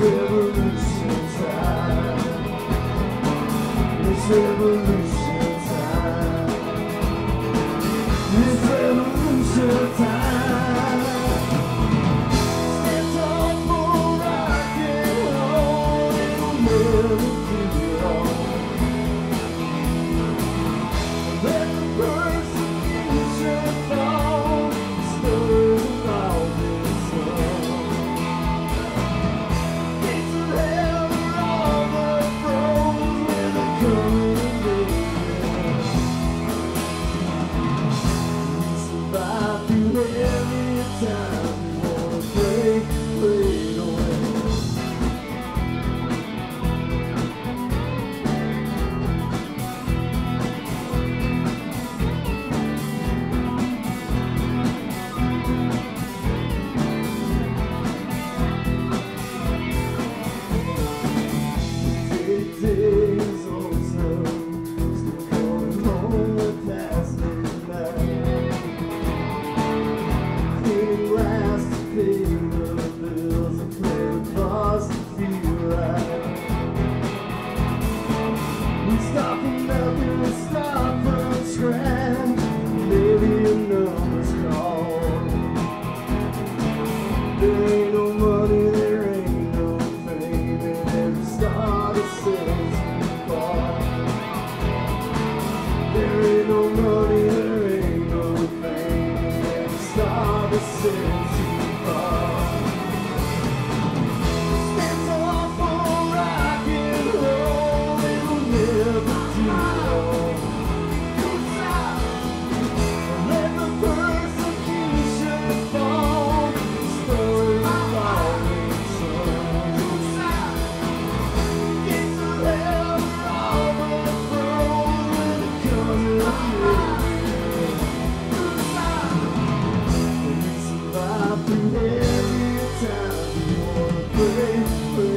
revolution time. It's revolution time. It's revolution time. Money, there ain't no and It's the same. you.